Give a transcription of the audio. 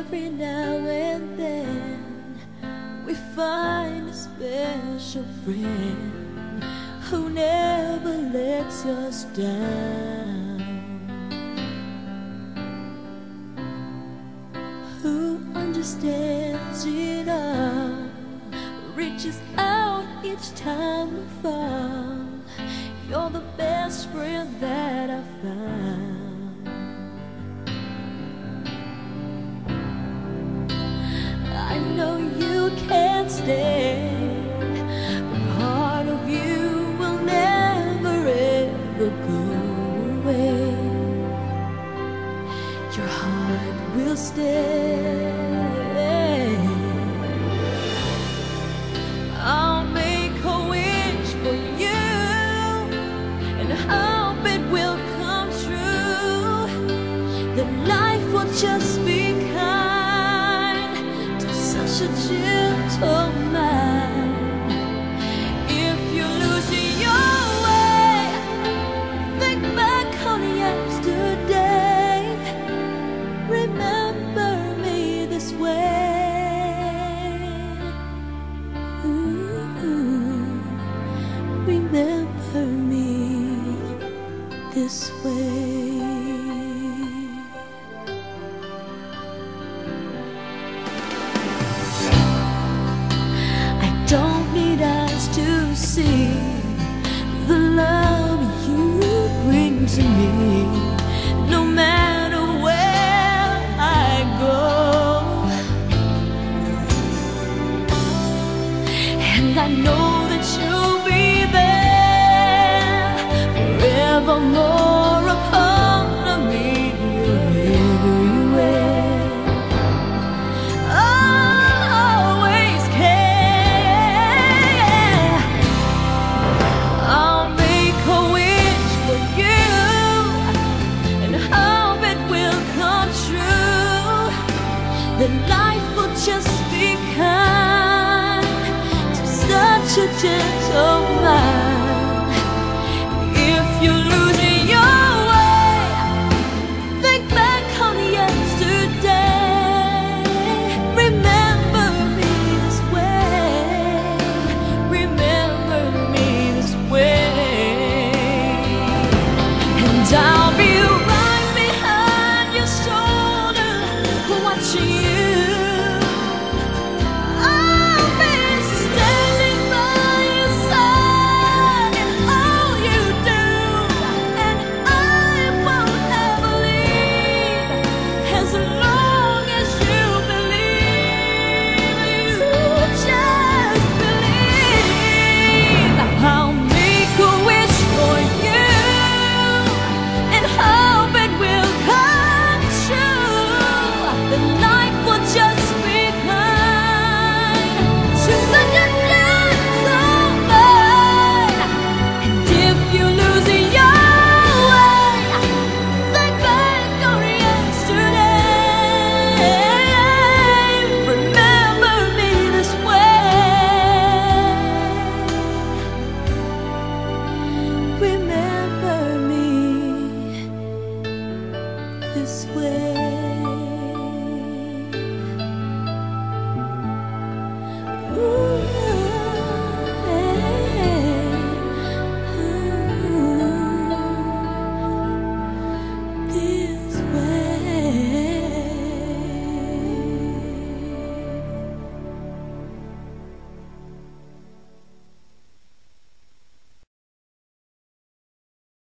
Every now and then we find a special friend who never lets us down. Who understands it all, reaches out each time we fall. You're the best friend that I've found. Stay, part of you will never ever go away. Your heart will stay. I'll make a wish for you and hope it will come true. That life will just remember me this way. I don't need eyes to see the love you bring to me, no matter where I go. And I know 渐充满。